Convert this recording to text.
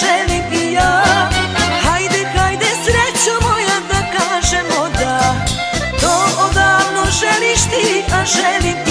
želim i ja. Hajde, hajde srećo moja da kažemo da To odavno želiš ti, a želim